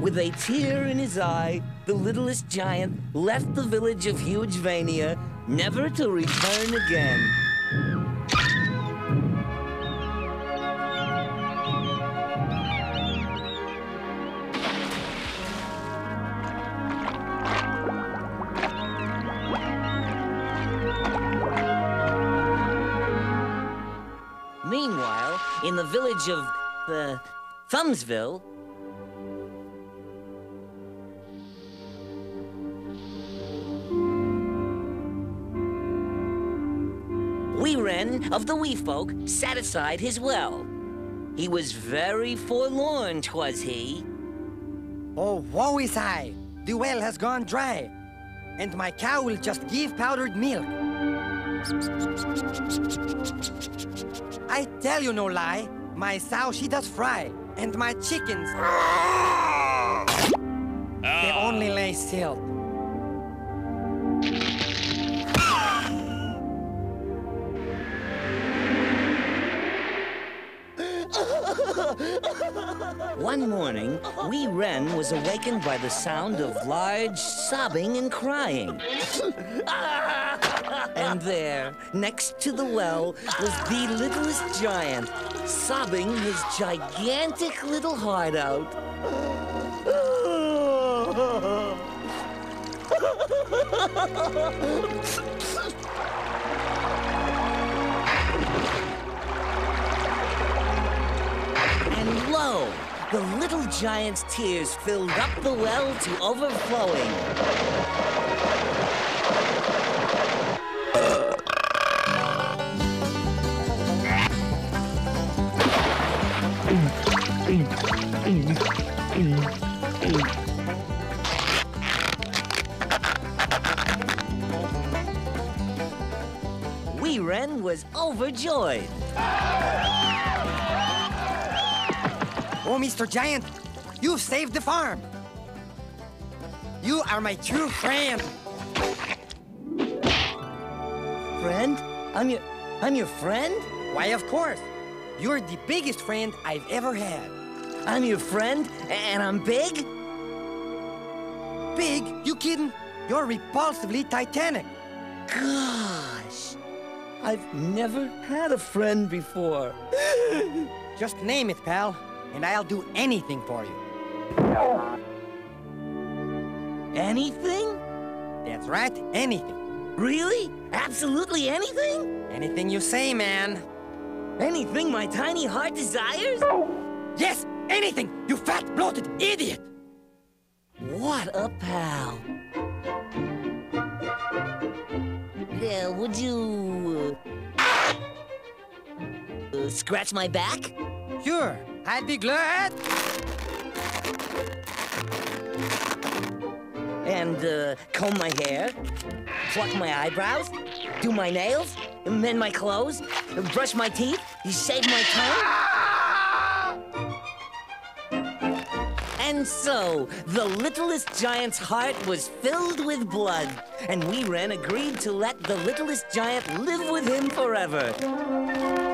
With a tear in his eye, the littlest giant left the village of Hugevania, never to return again. Meanwhile, in the village of uh, Thumbsville, Wee Ren of the Wee Folk sat aside his well. He was very forlorn, twas he. Oh, woe is I! The well has gone dry, and my cow will just give powdered milk. I tell you no lie, my sow she does fry, and my chickens ah! they only lay still. One morning, Wee Ren was awakened by the sound of large sobbing and crying. and there, next to the well, was the littlest giant, sobbing his gigantic little heart out. the little giant's tears filled up the well to overflowing. Wee Ren was overjoyed. Oh, Mr. Giant, you've saved the farm. You are my true friend. Friend? I'm your I'm your friend? Why, of course. You're the biggest friend I've ever had. I'm your friend and I'm big? Big? You kidding? You're repulsively titanic. Gosh. I've never had a friend before. Just name it, pal, and I'll do anything for you. Anything? That's right, anything. Really? Absolutely anything? Anything you say, man. Anything my tiny heart desires? Yes, anything, you fat, bloated idiot! What a pal. Yeah, would you uh, uh, scratch my back? Sure, I'd be glad. And uh, comb my hair, pluck my eyebrows, do my nails, mend my clothes, brush my teeth, shave my tongue. And so, the littlest giant's heart was filled with blood, and Wee Ren agreed to let the littlest giant live with him forever.